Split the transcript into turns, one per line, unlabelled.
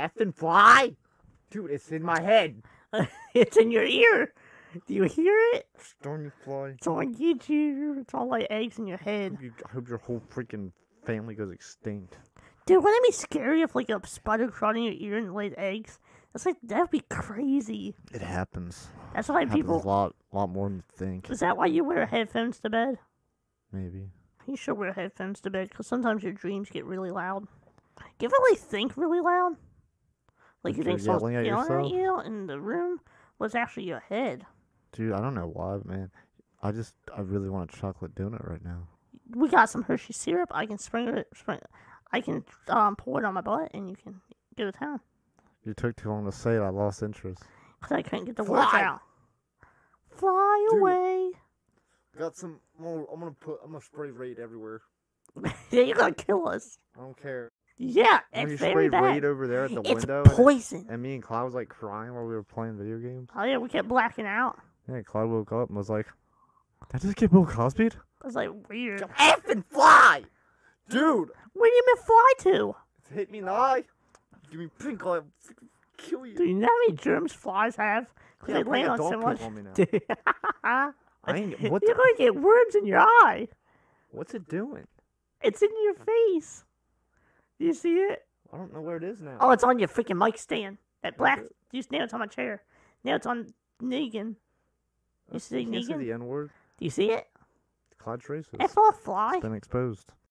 effing fly? Dude, it's in my head.
it's in your ear. Do you hear it?
Darn fly.
It's on YouTube. It's all like eggs in your head.
You, I hope your whole freaking family goes extinct.
Dude, wouldn't it be scary if like a spider crawled in your ear and laid eggs? That's like that'd be crazy.
It happens.
That's why
It happens
people.
a lot, lot more than you think.
Is that why you wear headphones to bed?
Maybe.
You should wear headphones to bed because sometimes your dreams get really loud. Do You ever like think really loud? Like you
you're
think someone's
yelling at
yelling at you in the room, but it's actually your head.
Dude, I don't know why, man. I just, I really want a chocolate donut right now.
We got some Hershey syrup. I can sprinkle it. Spring, I can um pour it on my butt, and you can go to town.
You took too long to say it. I lost interest.
Cause I couldn't get the words out. Fly
Dude.
away.
Got some more. I'm gonna put. I'm gonna spray raid everywhere.
yeah, you're gonna kill us.
I don't care.
Yeah,
When you
it's very
sprayed raid
bad.
over there at the
It's
window,
poison.
and me and Cloud was like crying while we were playing video games.
Oh yeah, we kept blacking out.
Yeah, Cloud woke up and was like, "Did I just get Bill Cosby?"
I was like weird.
effing fly, dude.
Where you been fly to?
It hit me in the eye. Give me pink eye. I'll freaking kill you.
Do you know how many germs flies have? 'Cause
Yeah,
they
bring
land
a
on
dog
someone.
poop on me now. I ain't. What?
You're
The,
gonna get worms in your eye.
what's it doing?
It's in your face. Do you see it?
I don't know where it is now.
Oh, it's on your freaking mic stand. That black. You now it's on my chair. Now it's on Negan. You see
you can't say
Negan?
the N word.
Do you see it?
Cloud Traces.
F off, fly.
It's been exposed.